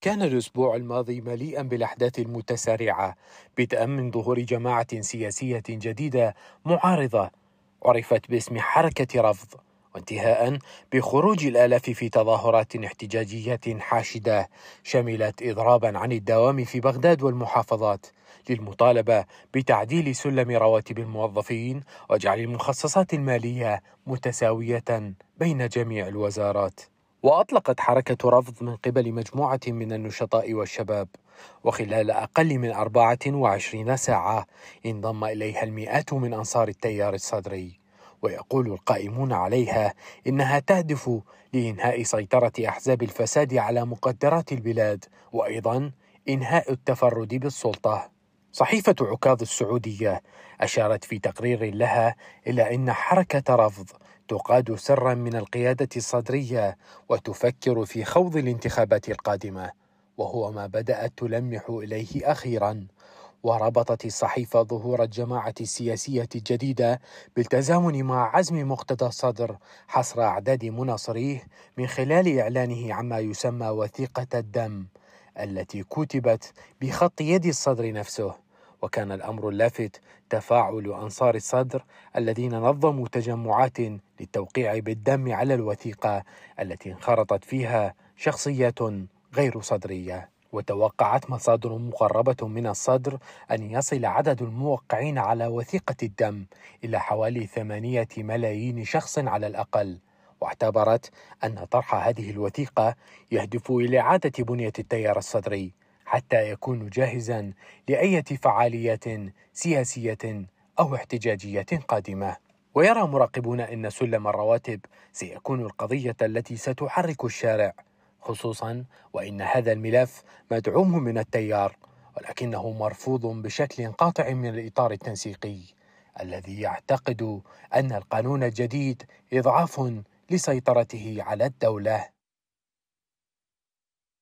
كان الأسبوع الماضي مليئا بالأحداث المتسارعة بدءا من ظهور جماعة سياسية جديدة معارضة عرفت باسم حركة رفض وانتهاء بخروج الآلاف في تظاهرات احتجاجية حاشدة شملت إضرابا عن الدوام في بغداد والمحافظات للمطالبة بتعديل سلم رواتب الموظفين وجعل المخصصات المالية متساوية بين جميع الوزارات. وأطلقت حركة رفض من قبل مجموعة من النشطاء والشباب وخلال أقل من 24 ساعة انضم إليها المئات من أنصار التيار الصدري. ويقول القائمون عليها إنها تهدف لإنهاء سيطرة أحزاب الفساد على مقدرات البلاد وأيضا إنهاء التفرد بالسلطة. صحيفة عكاظ السعودية أشارت في تقرير لها إلى أن حركة رفض تقاد سرا من القيادة الصدرية وتفكر في خوض الانتخابات القادمة وهو ما بدأت تلمح إليه أخيرا. وربطت الصحيفة ظهور الجماعة السياسية الجديدة بالتزامن مع عزم مقتدى الصدر حصر أعداد مناصريه من خلال إعلانه عما يسمى وثيقة الدم التي كتبت بخط يد الصدر نفسه. وكان الأمر اللافت تفاعل أنصار الصدر الذين نظموا تجمعات للتوقيع بالدم على الوثيقة التي انخرطت فيها شخصيات غير صدرية. وتوقعت مصادر مقربة من الصدر أن يصل عدد الموقعين على وثيقة الدم إلى حوالي ثمانية ملايين شخص على الأقل. واعتبرت أن طرح هذه الوثيقة يهدف إلى إعادة بنية التيار الصدري حتى يكون جاهزا لأية فعاليات سياسية أو احتجاجية قادمة. ويرى مراقبون أن سلم الرواتب سيكون القضية التي ستحرك الشارع خصوصا وإن هذا الملف مدعوم من التيار ولكنه مرفوض بشكل قاطع من الإطار التنسيقي الذي يعتقد أن القانون الجديد إضعاف لسيطرته على الدولة.